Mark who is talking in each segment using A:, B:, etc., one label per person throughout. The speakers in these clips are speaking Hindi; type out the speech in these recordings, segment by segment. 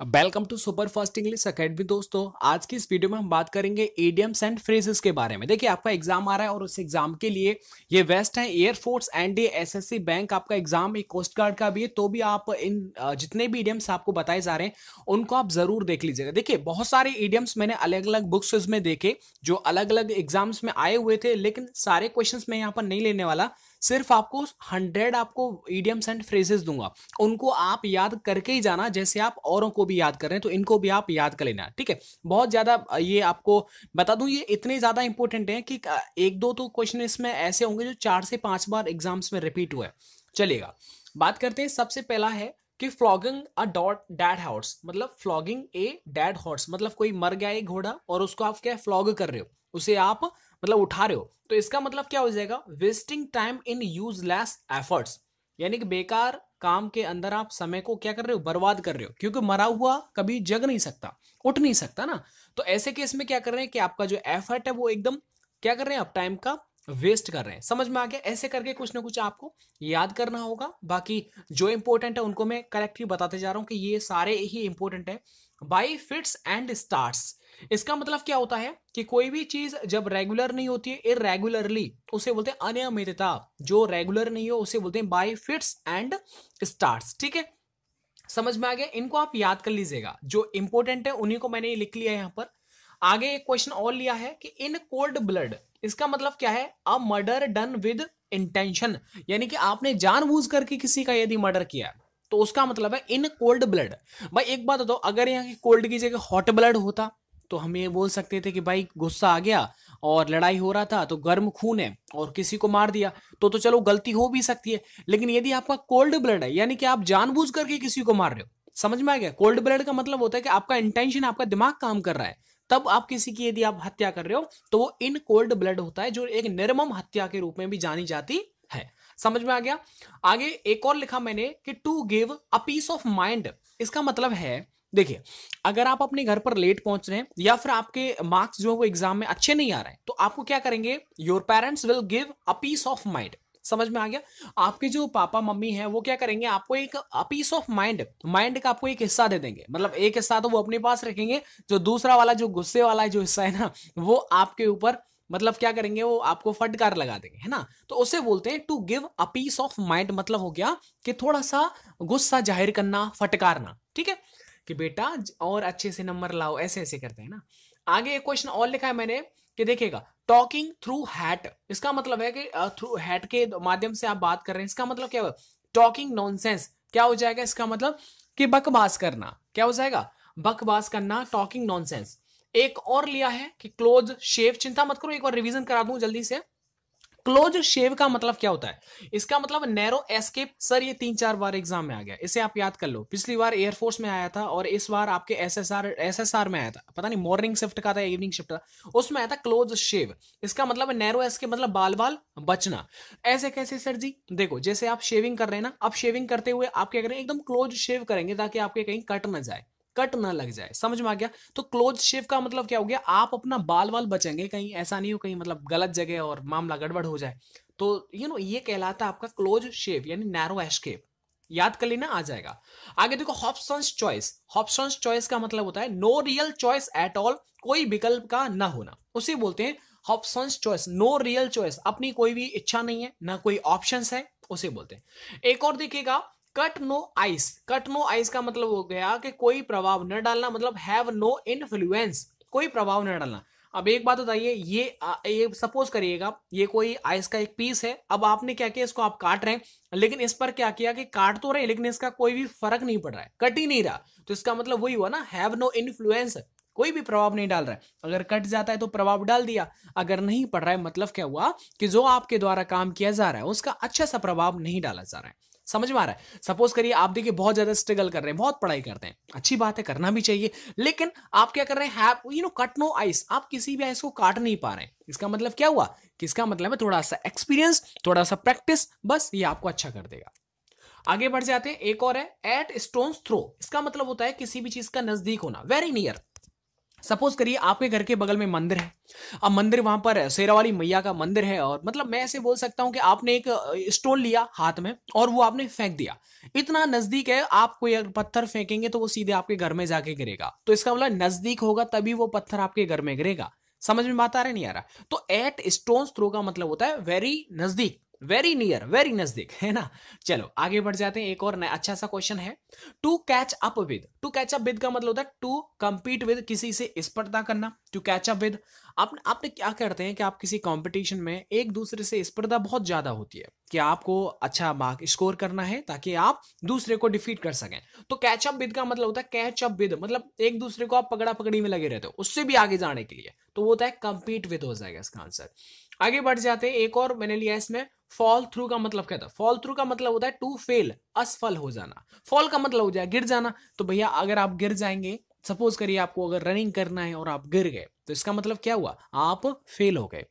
A: Welcome to super fast English academy दोस्तों। आज की इस वीडियो में हम बात करेंगे एडियम्स एंड फ्रेजेस के बारे में। देखिए, आपका एग्ज़ाम आ रहा है और उस एग्ज़ाम के लिए ये वेस्ट है air force and SSC bank आपका एग्ज़ाम एक कोस्ट गार्ड का भी है तो भी आप इन जितने भी एडियम्स आपको बताए जा रहे हैं, उनको आप ज़रूर देख लीजिएगा। देखिए, बहुत सारे एडियम्स मैंने अलग अलग बुक्स में देखे, जो अलग अलग एग्ज़ाम्स में आए हुए थे, लेकिन सारे क्वेश्चन मैं यहाँ पर नहीं लेने वाला। सिर्फ़ आपको हंड्रेड आपको ईडियम्स एंड फ्रेजेस दूँगा। उनको आप याद करके ही जाना, जैसे आप औरों को भी याद कर रहे हैं तो इनको भी आप याद कर लेना, ठीक है? बहुत ज़्यादा ये आपको बता दूँ, ये इतने ज़्यादा इंपॉर्टेंट है कि एक दो तो क्वेश्चन इसमें ऐसे होंगे जो चार से पाँच बार एग्ज़ाम्स में रिपीट हुए चलेगा, बात करते हैं, सबसे पहला है कि flogging a dead dead horse मतलब फ्लॉगिंग ए डैड हॉर्स मतलब कोई मर गया एक घोड़ा और उसको आप क्या फ्लॉग कर रहे हो, उसे आप मतलब उठा रहे हो तो इसका मतलब क्या हो जाएगा? Wasting time in useless efforts यानी कि बेकार काम के अंदर आप समय को क्या कर रहे हो? बर्बाद कर रहे हो। क्योंकि मरा हुआ कभी जग नहीं सकता, उठ नहीं सकता ना। तो ऐसे केस में क्या कर रहे हैं कि आपका जो एफर्ट है वो एकदम क्या कर रहे हैं? आप टाइम का वेस्ट कर रहे हैं। समझ में आ गया? ऐसे करके कुछ ना कुछ आपको याद करना होगा। बाकी जो इंपॉर्टेंट है उनको मैं करेक्टली बताते जा रहा हूँ कि ये सारे ही इंपॉर्टेंट है। बाई फिट्स एंड स्टार्स इसका मतलब क्या होता है कि कोई भी चीज़ जब रेगुलर नहीं होती है इरेगुलरली उसे बोलते हैं अनियमितता। जो रेगुलर नहीं हो, उसे बोलते हैं बाई फिट्स एंड स्टार्स ठीक है? समझ में आ गया? इनको आप याद कर लीजिएगा। जो इंपॉर्टेंट है, उन्हीं को मैंने लिख लिया है यहाँ पर। आगे एक क्वेश्चन और लिया है कि इन कोल्ड ब्लड इसका मतलब क्या है? A murder done with intention यानी कि आपने जानबूझ करके किसी का यदि मर्डर किया तो उसका मतलब है इन कोल्ड ब्लड भाई, एक बात बताओ, अगर यहाँ की कोल्ड की जगह हॉट ब्लड होता तो हम ये बोल सकते थे कि भाई, गुस्सा आ गया और लड़ाई हो रहा था तो गर्म खून है और किसी को मार दिया तो तो चलो गलती हो भी सकती है। लेकिन यदि आपका कोल्ड ब्लड है, यानी कि आप जानबूझ करके किसी को मार रहे हो, समझ में आ गया? कोल्ड ब्लड का मतलब होता है कि आपका इंटेंशन आपका दिमाग काम कर रहा है। तब आप किसी की यदि आप हत्या कर रहे हो तो वो इन कोल्ड ब्लड होता है, जो एक निर्मम हत्या के रूप में भी जानी जाती समझ में आ गया? आगे एक और लिखा मैंने कि to give a piece of mind इसका मतलब है, देखिए, अगर आप अपने घर पर लेट पहुँच रहे हैं या फिर आपके मार्क्स जो है वो एग्ज़ाम में अच्छे नहीं आ रहे हैं तो आपको क्या करेंगे? Your parents will give a piece of mind समझ में आ गया? आपके जो पापा, मम्मी हैं, वो क्या करेंगे? आपको एक पीस ऑफ़ माइंड माइंड का आपको एक हिस्सा दे देंगे। मतलब एक हिस्सा तो वो अपने पास रखेंगे, जो दूसरा वाला, जो गुस्से वाला जो हिस्सा है ना, वो आपके ऊपर मतलब क्या करेंगे, वो आपको फटकार लगा देंगे, है ना? तो उसे बोलते हैं to give a piece of mind मतलब हो गया कि थोड़ा सा गुस्सा ज़ाहिर करना, फटकारना, ठीक है? कि बेटा, और अच्छे से नंबर लाओ ऐसे ऐसे करते हैं ना। आगे एक क्वेश्चन और लिखा है मैंने कि देखिएगा टॉकिंग थ्रू हैट इसका मतलब है कि थ्रू हैट के माध्यम से आप बात कर रहे हैं, इसका मतलब क्या टॉकिंग नॉनसेंस क्या हो जाएगा इसका मतलब? कि बकवास करना, क्या हो जाएगा? बकवास करना टॉकिंग नॉनसेंस एक और लिया है कि क्लोज शेव चिंता मत करो, एक बार रिवीजन करा दूँ जल्दी से। क्लोज शेव का मतलब क्या होता है? इसका मतलब नैरो एस्केप सर ये तीन चार बार एग्ज़ाम में आ गया। इसे आप याद कर लो। पिछली बार एयरफोर्स में आया था और इस बार आपके एसएसआर एसएसआर में आया था। पता नहीं मॉर्निंग शिफ्ट का था इवनिंग शिफ्ट का उसमें आया था क्लोज शेव इसका मतलब नैरो एस्केप मतलब बाल बाल बचना। ऐसे कैसे सर जी? देखो, जैसे आप शेविंग कर रहे हैं ना, आप शेविंग करते हुए आप क्या करें, एकदम क्लोज शेव करेंगे ताकि आपके कहीं कट ना जाए। कट ना लग जाए। समझ में आ गया? तो क्लोज शेव का मतलब क्या हो गया? आप अपना बाल वाल बचेंगे कहीं, ऐसा नहीं हो कहीं मतलब गलत जगह और मामला गड़बड़ हो जाए। तो यू नो ये कहलाता है आपका क्लोज शेव यानी नैरो एस्केप याद कर लेना, आ जाएगा। आगे देखो हॉप्सन्स चॉइस हॉप्सन्स चॉइस का मतलब होता है no real choice at all कोई विकल्प का ना होना। उसे बोलते हैं Hobson's choice no real choice अपनी कोई भी इच्छा नहीं है, ना कोई ऑप्शन है, उसे बोलते हैं। एक और देखिएगा cut no ice. Cut no ice का मतलब हो गया कि कोई प्रभाव न डालना मतलब हैव नो इन्फ्लुएंस कोई प्रभाव न डालना। अब एक बात बताइए, ये ये सपोज़ करिएगा, ये कोई आइस का एक पीस है, अब आपने क्या किया, इसको आप काट रहे हैं, लेकिन इस पर क्या किया कि काट तो रहे लेकिन इसका कोई भी फ़र्क नहीं पड़ रहा है, कट ही नहीं रहा। तो इसका मतलब वही हुआ ना हैव नो इन्फ्लुएंस कोई भी प्रभाव नहीं डाल रहा है। अगर कट जाता है तो प्रभाव डाल दिया, अगर नहीं पड़ रहा है मतलब क्या हुआ कि जो आपके द्वारा काम किया जा रहा है, उसका अच्छा सा प्रभाव नहीं डाला जा रहा है। समझ में आ रहा है? सपोज़ करिए आप देखिए, बहुत ज़्यादा स्ट्रगल कर रहे हैं, बहुत पढ़ाई करते हैं। अच्छी बात है, करना भी चाहिए। लेकिन आप क्या कर रहे हैं? You know cut no ice आप किसी भी आइस को काट नहीं पा रहे हैं। इसका मतलब क्या हुआ? कि इसका मतलब है थोड़ा सा एक्सपीरियंस थोड़ा सा प्रैक्टिस बस ये आपको अच्छा कर देगा। आगे बढ़ जाते हैं, एक और है एट स्टोन थ्रो इसका मतलब होता है किसी भी चीज़ का नज़दीक होना वेरी नियर सपोज़ करिए आपके घर के बगल में मंदिर है। अब मंदिर वहाँ पर शेरावाली मैया का मंदिर है और मतलब मैं ऐसे बोल सकता हूँ कि आपने एक स्टोन लिया हाथ में और वो आपने फेंक दिया। इतना नज़दीक है, आप कोई अगर पत्थर फेंकेंगे तो वो सीधे आपके घर में जाके गिरेगा। तो इसका मतलब नज़दीक होगा तभी वो पत्थर आपके घर में गिरेगा। समझ में बात आ रहा नहीं आ रहा? तो एट स्टोन थ्रो का मतलब होता है वेरी नज़दीक। वेरी नियर वेरी नज़दीक, है ना? चलो, आगे बढ़ जाते हैं, एक और नया अच्छा सा क्वेश्चन है। To catch up with to catch up with का मतलब होता है टू कंपीट विद किसी से स्पर्धा करना टू कैच अप विद आप, आपने क्या करते हैं कि आप किसी कंपटीशन में एक दूसरे से स्पर्धा बहुत ज़्यादा होती है, कि आपको अच्छा मार्क स्कोर करना है, ताकि आप दूसरे को डिफीट कर सकें। तो कैच अप विद का मतलब होता है कैच अप विद मतलब एक दूसरे को आप पकड़ा पकड़ी में लगे रहते हो, उससे भी आगे जाने के लिए। तो वो होता है कंपीट विद हो जाएगा इसका आंसर आगे बढ़ जाते हैं, एक और मैंने लिया इसमें फॉल थ्रू का मतलब क्या था? फॉल थ्रू का मतलब होता है टू फेल असफल हो जाना। फॉल का मतलब हो जाए, गिर जाना। तो भैया, अगर आप गिर जाएँगे सपोज़ करिए आपको अगर रनिंग करना है और आप गिर गए तो इसका मतलब क्या हुआ? आप फेल हो गए।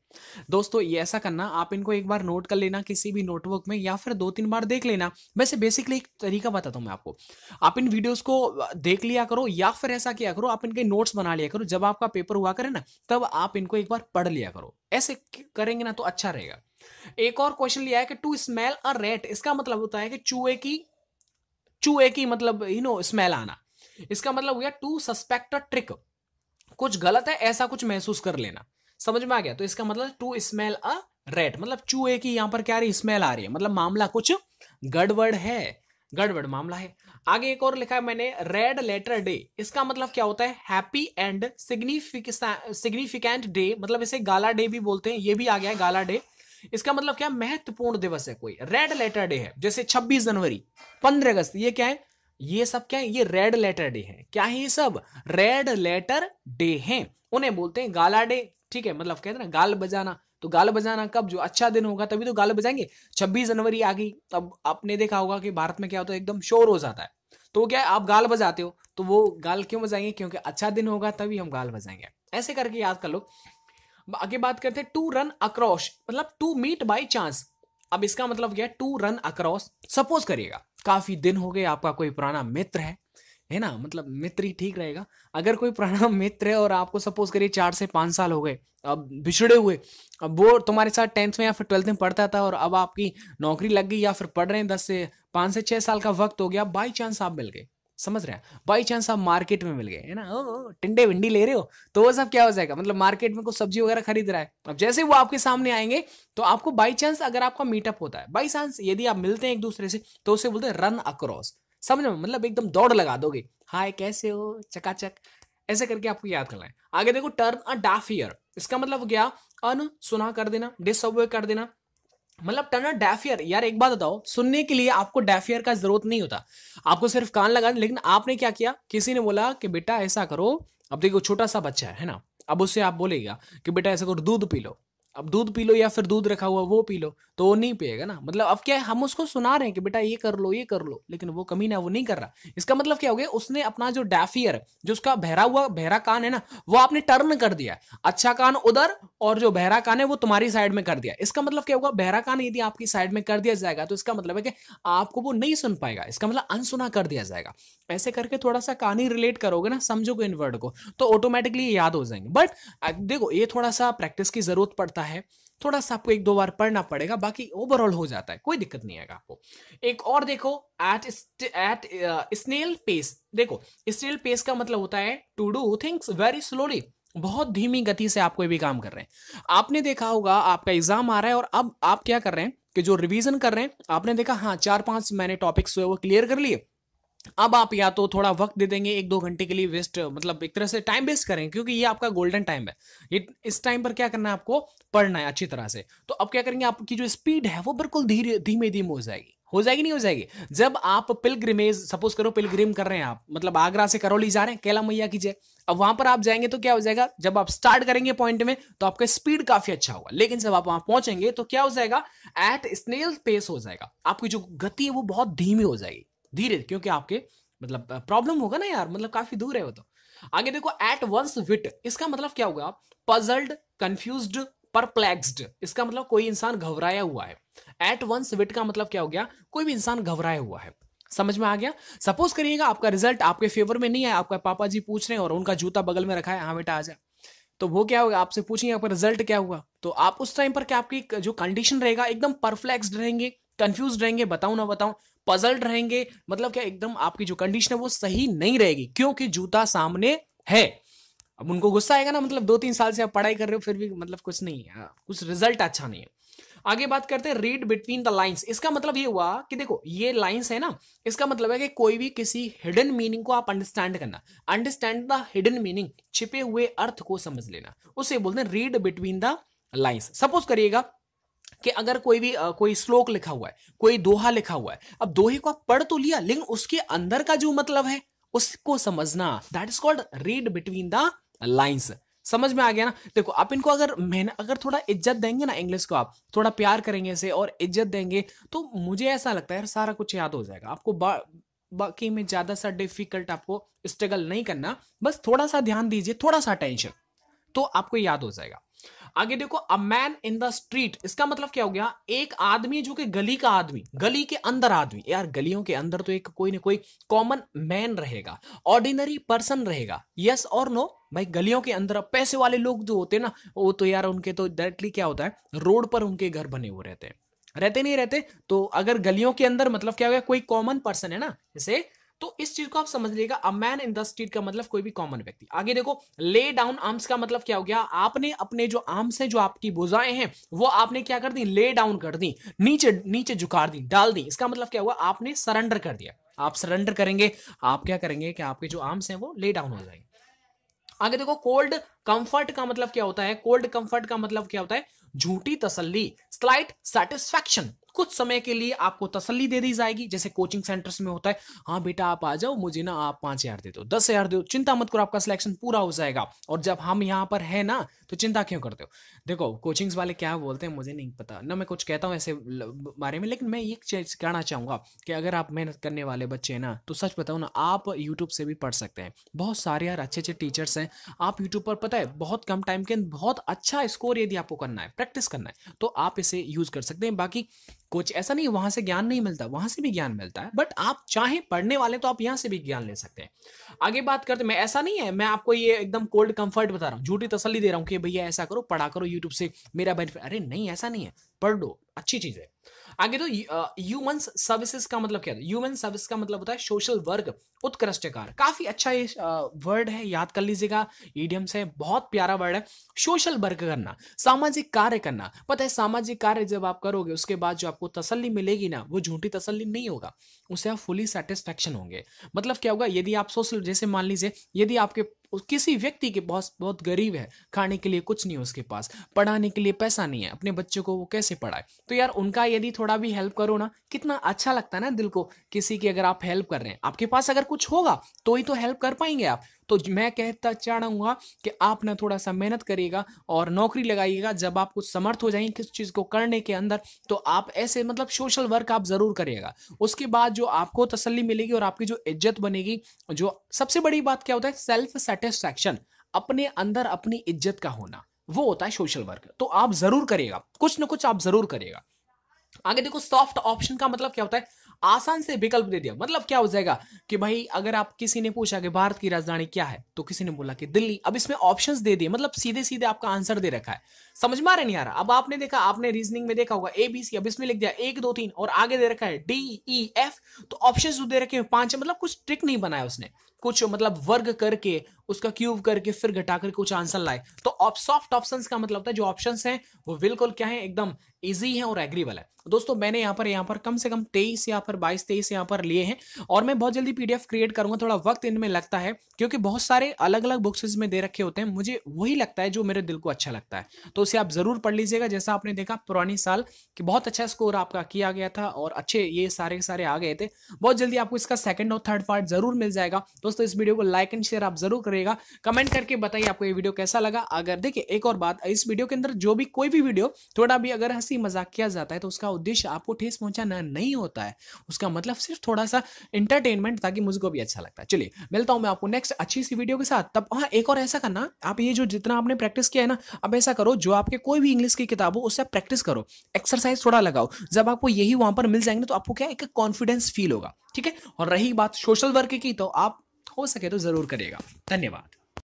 A: दोस्तों, ये ऐसा करना, आप इनको एक बार नोट कर लेना किसी भी नोटबुक में या फिर दो तीन बार देख लेना। वैसे बेसिकली एक तरीका बताता हूँ मैं आपको। आप इन वीडियोस को देख लिया करो या फिर ऐसा किया करो, आप इनके नोट्स बना लिया करो। जब आपका पेपर हुआ करे ना, तब आप इनको एक बार पढ़ लिया करो। ऐसे करेंगे ना तो अच्छा रहेगा। एक और क्वेश्चन लिया है कि टू स्मेल अ रेट इसका मतलब होता है कि चूहे की चूहे की मतलब यू नो स्मेल आना। इसका मतलब हो गया टू सस्पेक्ट अ ट्रिक कुछ गलत है, ऐसा कुछ महसूस कर लेना। समझ में आ गया? तो इसका मतलब टू स्मेल अ रेट मतलब चूहे की यहाँ पर क्या रही स्मेल आ रही है। मतलब मामला कुछ गड़बड़ है। गड़बड़, मामला है। आगे एक और लिखा है मैंने रेड लेटर डे इसका मतलब क्या होता है? हैप्पी एंड सिग्निफिकेंट डे मतलब इसे गाला डे भी बोलते हैं, ये भी आ गया है गाला डे इसका मतलब क्या? महत्वपूर्ण दिवस है कोई। रेड लेटर डे है। जैसे 26 जनवरी 15 अगस्त, ये क्या है? ये सब क्या है? ये रेड लेटर डे है। क्या है ये सब? रेड लेटर डे है। उन्हें बोलते हैं गाला डे ठीक है? मतलब कहते हैं ना, गाल बजाना। तो गाल बजाना कब? जो अच्छा दिन होगा तभी तो गाल बजाएँगे। छब्बीस जनवरी आ गई। अब आपने देखा होगा कि भारत में क्या होता है? एकदम शोर हो जाता है। तो क्या है? आप गाल बजाते हो। तो वो गाल क्यों बजाएँगे? क्योंकि अच्छा दिन होगा तभी हम गाल बजाएँगे। ऐसे करके याद कर लो। आगे बात करते हैं टू रन अक्रॉस मतलब टू मीट बाई चांस अब इसका मतलब क्या है? टू रन अक्रॉस सपोज़ करिएगा। काफ़ी दिन हो गए, आपका कोई पुराना मित्र है है ना? मतलब मित्र ही ठीक रहेगा। अगर कोई पुराना मित्र है और आपको सपोज़ करिए चार से पाँच साल हो गए, अब बिछड़े हुए, अब वो तुम्हारे साथ टेंथ में या फिर ट्वेल्थ में पढ़ता था और अब आपकी नौकरी लग गई या फिर पढ़ रहे हैं, दस से पाँच से छः साल का वक्त हो गया बाई चांस आप मिल गए। समझ रहे हैं? बाई चांस आप मार्केट में मिल गए है ना? ओ, टिंडे विंडी ले रहे हो तो वो सब क्या हो जाएगा? मतलब मार्केट में कुछ सब्ज़ी वगैरह खरीद रहा है। अब जैसे वो आपके सामने आएँगे तो आपको बाई चांस अगर आपका मीटअप होता है बाई चांस यदि आप मिलते हैं एक दूसरे से तो उसे बोलते हैं रन अक्रॉस समझ में मतलब एकदम दौड़ लगा दोगे। हाय कैसे हो? चकाचक। ऐसे करके आपको याद करना है। आगे देखो टर्न अ डाफ ईयर इसका मतलब क्या? अन सुना कर देना डिस कर देना। मतलब टर्नर डेफियर यार, एक बात बताओ, सुनने के लिए आपको डेफियर का ज़रूरत नहीं होता। आपको सिर्फ़ कान लगा, लेकिन आपने क्या किया? किसी ने बोला कि, बेटा, ऐसा करो, अब देखो छोटा सा बच्चा है ना? अब उससे आप बोलेगा कि, बेटा, ऐसा करो, दूध पी लो। अब दूध पी लो या फिर दूध रखा हुआ, वो पी लो। तो नहीं पिएगा ना। मतलब अब क्या है, हम उसको सुना रहे हैं कि, बेटा, ये कर लो, ये कर लो। लेकिन वो कमी ना वो नहीं कर रहा। इसका मतलब क्या हो गया, उसने अपना जो डैफियर, जो उसका बहरा हुआ, बहरा कान है ना, वो आपने टर्न कर दिया। अच्छा कान उधर और जो बहरा कान है, वो तुम्हारी साइड में कर दिया। इसका मतलब क्या होगा बहरा कान यदि आपकी साइड में कर दिया जाएगा तो इसका मतलब है कि आपको वो नहीं सुन पाएगा। इसका मतलब अनसुना कर दिया जाएगा। ऐसे करके थोड़ा सा कहानी रिलेट करोगे ना, समझोगे इन वर्ड को तो ऑटोमेटिकली याद हो जाएँगे। बट देखो, ये थोड़ा सा प्रैक्टिस की ज़रूरत पड़ता है। थोड़ा सा आपको एक दो बार पढ़ना पड़ेगा, बाकी ओवरऑल हो जाता है, कोई दिक्कत नहीं आएगा आपको। एक और देखो एट एट स्नेल पेस देखो स्नेल पेस का मतलब होता है to do things very slowly बहुत धीमी गति से आप कोई भी काम कर रहे हैं। आपने देखा होगा, आपका एग्ज़ाम आ रहा है और अब आप क्या कर रहे हैं कि जो रिवीजन कर रहे हैं, आपने देखा हाँ चार पाँच मैंने टॉपिक्स वो क्लियर कर लिए। अब आप या तो थोड़ा वक्त दे देंगे, एक दो घंटे के लिए वेस्ट मतलब एक तरह से टाइम वेस्ट करें, क्योंकि ये आपका गोल्डन टाइम है। ये इस टाइम पर क्या करना है आपको? पढ़ना है अच्छी तरह से। तो अब क्या करेंगे, आपकी जो स्पीड है, वो बिल्कुल धीरे, धीमे धीमे हो जाएगी। हो जाएगी, नहीं हो जाएगी? जब आप पिलग्रिमेज सपोज़ करो पिलग्रिम कर रहे हैं आप मतलब आगरा से करौली जा रहे हैं, कैला मैया की जय। अब वहाँ पर आप जाएँगे तो क्या हो जाएगा? जब आप स्टार्ट करेंगे पॉइंट में तो आपका स्पीड काफ़ी अच्छा होगा। लेकिन जब आप वहाँ पहुँचेंगे तो क्या हो जाएगा? एट स्नेल पेस हो जाएगा। आपकी जो गति है, वो बहुत धीमी हो जाएगी। धीरे, क्योंकि आपके मतलब प्रॉब्लम होगा ना यार मतलब काफ़ी दूर है वो तो। आगे देखो एट वंस विट इसका मतलब क्या होगा पजल्ड कंफ्यूज्ड परप्लेक्स्ड इसका मतलब कोई इंसान घबराया हुआ है। एट वंस विट का मतलब क्या हो गया? कोई भी इंसान घबराया हुआ है। समझ में आ गया? सपोज़ करिएगा, आपका रिज़ल्ट आपके फेवर में नहीं है आपका पापा जी पूछ रहे हैं और उनका जूता बगल में रखा है हाँ बेटा, आ जा। तो वो क्या होगा? आपसे पूछेंगे, आपका रिज़ल्ट क्या हुआ? तो आप उस टाइम पर क्या आपकी जो कंडीशन रहेगा, एकदम परफ्लेक्स रहेंगे कंफ्यूज रहेंगे बताऊँ ना बताऊँ पजल्ड रहेंगे। मतलब क्या एकदम आपकी जो कंडीशन है वो सही नहीं रहेगी क्योंकि जूता सामने है। अब उनको गुस्सा आएगा ना मतलब दो तीन साल से आप पढ़ाई कर रहे हो फिर भी मतलब कुछ नहीं है। हाँ, कुछ रिज़ल्ट अच्छा नहीं है। आगे बात करते हैं रीड बिटवीन द लाइंस इसका मतलब ये हुआ कि देखो ये लाइंस है ना इसका मतलब है कि कोई भी किसी हिडन मीनिंग को आप अंडरस्टैंड करना। अंडरस्टैंड द हिडन मीनिंग छिपे हुए अर्थ को समझ लेना। उसे बोलते हैं read between the lines suppose करिएगा कि अगर कोई भी कोई श्लोक लिखा हुआ है कोई दोहा लिखा हुआ है अब दोहे को आप पढ़ तो लिया लेकिन उसके अंदर का जो मतलब है उसको समझना that is called read between the lines समझ में आ गया ना? देखो आप इनको अगर मेहनत अगर थोड़ा इज़्ज़त देंगे ना इंग्लिश को आप थोड़ा प्यार करेंगे इसे और इज़्ज़त देंगे तो मुझे ऐसा लगता है सारा कुछ याद हो जाएगा। आपको बा, बाकी में ज़्यादा सा डिफ़िकल्ट आपको स्ट्रगल नहीं करना बस थोड़ा सा ध्यान दीजिए थोड़ा सा टेंशन तो आपको याद हो जाएगा। आगे देखो a man in the street इसका मतलब क्या हो गया? एक आदमी जो कि गली का आदमी, गली के अंदर आदमी। यार, गलियों के अंदर तो एक कोई ना कोई कॉमन मैन रहेगा ऑर्डिनरी पर्सन रहेगा। यस और नो भाई, गलियों के अंदर पैसे वाले लोग जो होते हैं ना, वो तो यार उनके तो डायरेक्टली क्या होता है? रोड पर उनके घर बने हुए रहते हैं। रहते नहीं रहते? तो अगर गलियों के अंदर मतलब क्या हो गया? कोई कॉमन पर्सन है ना, जैसे तो इस चीज़ को आप समझ लीजिएगा a man in the street का मतलब कोई भी कॉमन व्यक्ति। आगे देखो ले डाउन आर्म्स का मतलब क्या हो गया? आपने अपने जो आर्म्स है, जो आपकी भुजाएँ हैं, वो आपने क्या कर दी? ले डाउन कर दी, नीचे नीचे झुका दी, डाल दी। इसका मतलब क्या हुआ? आपने सरेंडर कर दिया। आप सरेंडर करेंगे, आप क्या करेंगे कि आपके जो आर्म्स हैं, वो ले डाउन हो जाएँगे। आगे देखो कोल्ड कंफर्ट का मतलब क्या होता है? कोल्ड कंफर्ट का मतलब क्या होता है? झूठी तसल्ली स्लाइट सेटिस्फैक्शन कुछ समय के लिए आपको तसल्ली दे दी जाएगी। जैसे कोचिंग सेंटर्स में होता है हाँ बेटा, आप आ जाओ, मुझे ना आप पाँच हज़ार दे दो, दस हज़ार दो चिंता मत करो, आपका सिलेक्शन पूरा हो जाएगा। और जब हम यहाँ पर है ना तो चिंता क्यों करते हो? देखो कोचिंग्स वाले क्या बोलते हैं, मुझे नहीं पता। ना मैं कुछ कहता हूँ ऐसे बारे में, लेकिन मैं ये चीज़ कहना चाहूँगा कि अगर आप मेहनत करने वाले बच्चे हैं ना तो सच बताओ ना, आप यूट्यूब से भी पढ़ सकते हैं। बहुत सारे यार अच्छे अच्छे टीचर्स हैं। आप यूट्यूब पर, पता है, बहुत कम टाइम के, बहुत अच्छा स्कोर यदि आपको करना है प्रैक्टिस करना है तो आप इसे यूज़ कर सकते हैं। बाकी कुछ ऐसा नहीं, वहाँ से ज्ञान नहीं मिलता, वहाँ से भी ज्ञान मिलता है। बट आप चाहे पढ़ने वाले तो आप यहाँ से भी ज्ञान ले सकते हैं। आगे बात करते मैं ऐसा नहीं है, मैं आपको ये एकदम कोल्ड कंफर्ट बता रहा हूँ, झूठी तसली दे रहा हूँ कि भैया ऐसा करो, पढ़ा करो यूट्यूब से, मेरा बेनिफिट अरे नहीं, ऐसा नहीं है, पढ़ लो, अच्छी चीज़ है। आगे तो ह्यूमन सर्विसेज़ का मतलब क्या है ह्यूमन सर्विस का मतलब होता है सोशल वर्क उत्कृष्ट कार्य काफ़ी अच्छा ये वर्ड है, याद कर लीजिएगा। ईडियम से बहुत प्यारा वर्ड है। सोशल वर्क करना, सामाजिक कार्य करना। पता है, सामाजिक कार्य जब आप करोगे, उसके बाद जो आपको तसल्ली मिलेगी ना, वो झूठी तसल्ली नहीं होगा। उससे आप फुली सेटिस्फेक्शन होंगे। मतलब क्या होगा, यदि आप सोशल जैसे मान लीजिए, यदि आपके किसी व्यक्ति के बहुत बहुत गरीब है, खाने के लिए कुछ नहीं उसके पास, पढ़ाने के लिए पैसा नहीं है, अपने बच्चों को वो कैसे पढ़ाए? तो यार उनका यदि थोड़ा भी हेल्प करो ना, कितना अच्छा लगता है ना दिल को, किसी की अगर आप हेल्प कर रहे हैं, आपके पास अगर कुछ होगा तो ही तो हेल्प कर पाएँगे आप। तो मैं कहता चाहूँगा कि आप ना थोड़ा सा मेहनत करिएगा और नौकरी लगाइएगा। जब आप कुछ समर्थ हो जाएँगे किस चीज़ को करने के अंदर तो आप ऐसे मतलब सोशल वर्क आप ज़रूर करिएगा। उसके बाद जो आपको तसल्ली मिलेगी और आपकी जो इज़्ज़त बनेगी, जो सबसे बड़ी बात क्या होता है? सेल्फ सेटिस्फैक्शन अपने अंदर अपनी इज़्ज़त का होना, वो होता है सोशल वर्क। तो आप ज़रूर करिएगा, कुछ ना कुछ आप ज़रूर करिएगा। आगे देखो सॉफ्ट ऑप्शन का मतलब क्या होता है? आसान से विकल्प दे दिया। मतलब क्या हो जाएगा कि भाई, अगर आप किसी ने पूछा कि भारत की राजधानी क्या है तो किसी ने बोला कि दिल्ली। अब इसमें ऑप्शंस दे दिए मतलब सीधे सीधे आपका आंसर दे रखा है। समझ में आ रहा नहीं आ रहा अब आपने देखा, आपने रीजनिंग में देखा होगा ए बी सी अब इसमें लिख दिया, एक, दो, तीन, और आगे दे रखा है डी ई एफ़ तो ऑप्शन दे रखे हैं, पाँच मतलब कुछ ट्रिक नहीं बनाया उसने। कुछ मतलब वर्ग करके, उसका क्यूब करके फिर घटा करके कुछ आंसर लाए। तो सॉफ्ट ऑप्शन का मतलब होता है, जो ऑप्शन हैं, वो बिल्कुल क्या है, एकदम इजी है और एग्रीबल है। दोस्तों, मैंने यहाँ पर यहाँ पर कम से कम तेईस यहाँ पर बाईस, तेईस यहाँ पर लिए हैं और मैं बहुत जल्दी पीडीएफ क्रिएट करूँगा, थोड़ा वक्त इनमें लगता है, क्योंकि बहुत सारे अलग अलग बुक्स में दे रखे होते हैं। मुझे वही लगता है जो मेरे दिल को अच्छा लगता है। तो उसे आप ज़रूर पढ़ लीजिएगा। जैसा आपने देखा, पुरानी साल कि बहुत अच्छा स्कोर आपका किया गया था और अच्छे ये सारे सारे आ गए थे। बहुत जल्दी आपको इसका सेकंड और थर्ड पार्ट ज़रूर मिल जाएगा। दोस्तों, इस वीडियो को लाइक एंड शेयर आप ज़रूर करेगा कमेंट करके बताइए आपको ये वीडियो कैसा लगा। अगर देखिए, एक और बात, इस वीडियो के अंदर जो भी कोई भी वीडियो, थोड़ा भी अगर हँसी मज़ाक किया जाता है तो उसका उद्देश्य आपको ठेस पहुंचाना नहीं होता है। उसका मतलब सिर्फ़ थोड़ा सा इंटरटेनमेंट ताकि मुझको भी अच्छा लगता है। चलिए, मिलता हूँ मैं आपको नेक्स्ट अच्छी सी वीडियो के साथ। तब हाँ एक और ऐसा करना, आप ये जो जितना आपने प्रैक्टिस किया है ना, अब ऐसा करो, जो आपके कोई भी इंग्लिश की किताब हो, उससे प्रैक्टिस करो। एक्सरसाइज थोड़ा लगाओ। जब आपको यही वहाँ पर मिल जाएँगे तो आपको क्या, एक कॉन्फिडेंस फील होगा। ठीक है? और रही बात सोशल वर्क की तो आप हो सके तो ज़रूर करेगा। धन्यवाद।